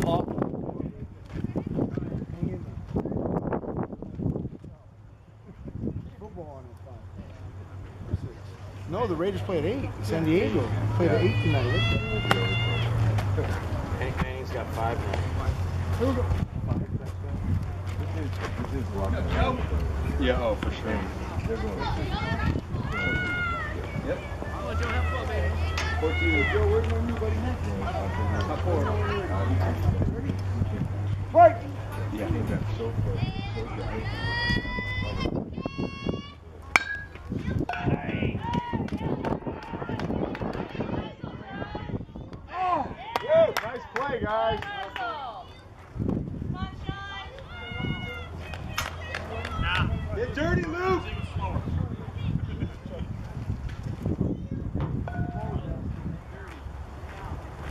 Paul. No, the Raiders play at 8. San Diego played at 8 tonight. Hank Manning's got five now. Yeah, oh, for sure. Yep. Right. Yeah, I think that's so close. So good. Woo, nice play, guys. Get dirty, Luke.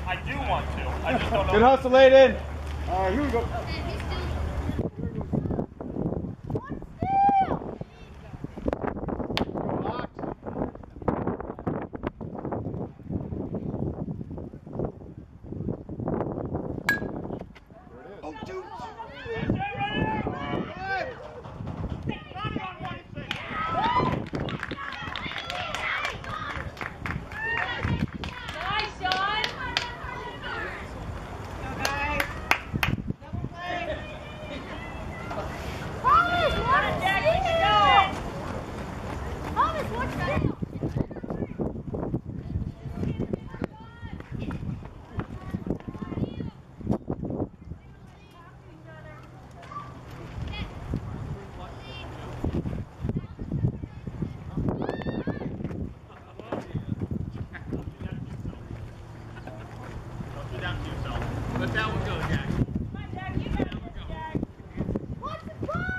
I do want to. I just don't know. Good hustle, Aiden. All right, here we go. Nice, Sean. Thomas, watch Jack, Thomas, watch that. Don't do that to yourself. Let that one go, Jack. Come on, Jack, you got it, Jack. What's the ball?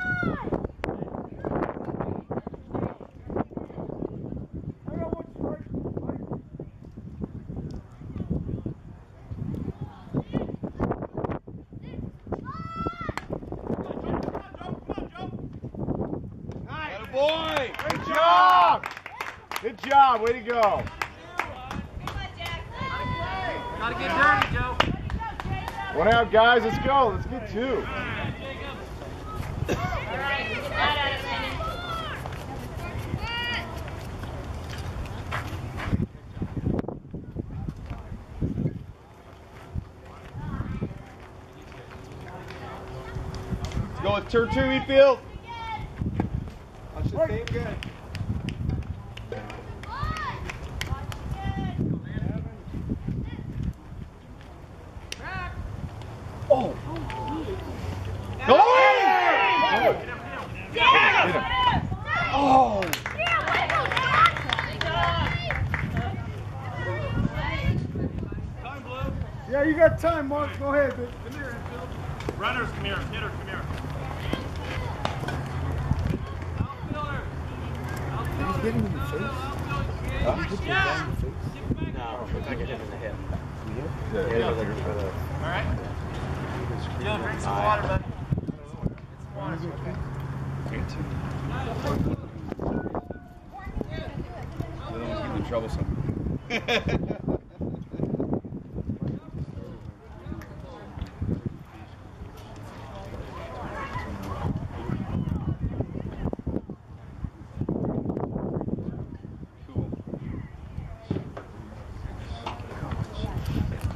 Boy, good job. Good job. Way to go. Come on, Jack. Gotta get dirty, Joe. One out, guys. Let's go. Let's get two. Let's go with turn two, Efield. Good. Oh. Go! Time, Blue. Yeah, you got time, Mark. Go ahead, baby. Come here, infield. Runners, come here. Hitter, come here. Outfielder. hit him in the face? no, outfielder. Yeah. No, I get him in the hip. Yeah, him the- the- All right. Joe, drink some water, bud. Some water. They don't get in troublesome.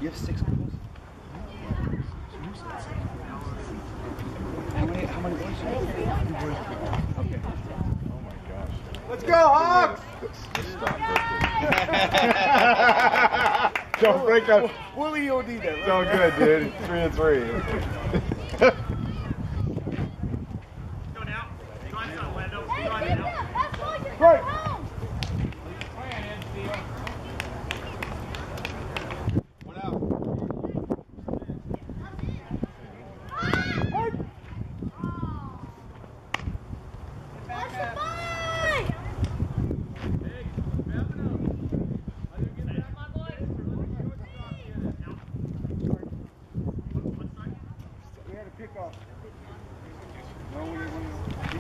You have six goals? How many, how many boys do you have? Okay. Oh my gosh. Let's go, Hawks! Stop Don't break up. Willie OD that. So good, dude. Three and three.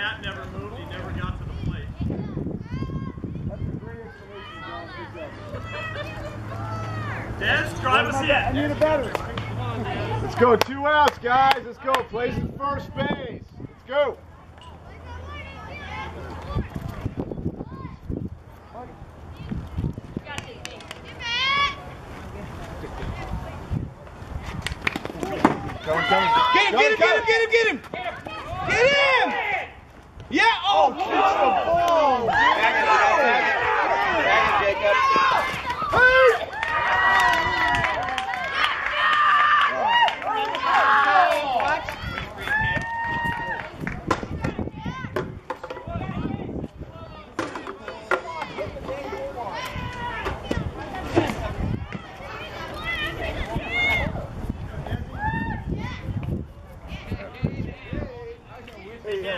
Bat, never moved. He never got to the plate. That's a great explanation, John. Good job. Des, drive us I need a batter. Let's go. Two outs, guys. Let's go. Plays at first base. Let's go. Coming, coming. Get him, get him, get him, get him, get him! Get him! Yeah, oh! Catch the ball. One ball, Des. Hey, stop playing. Drive the ball. Let's load and drive. One ball. Play. Come on, two outs. Let's go, guys. Nice pitch. Yeah. There you go. Let's get the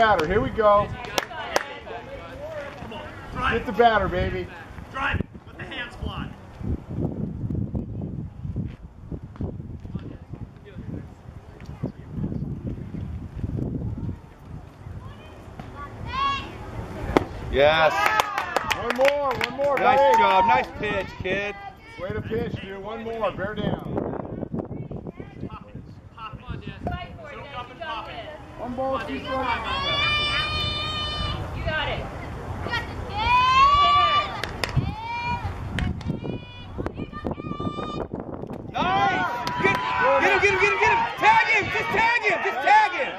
batter. Here we go. Come on. Drive Get it. the batter, baby. Drive it. With the hands fly. Yes. One more. One more. Nice baby. job. Nice pitch, kid. Way to pitch, dude. One more. Bear down. Pop it. Pop it. Soak up and pop it. One ball, two strikes. You got it. You got this, kid. Nice. Get, get him, get him, get him, get him. Tag him. Just tag him. Just tag him.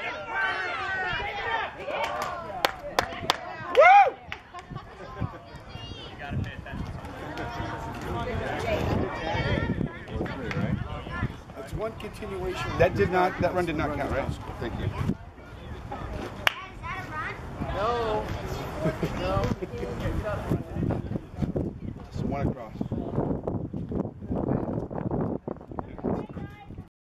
One continuation. That did not. That run did not count, right? Thank you. No. Just one across.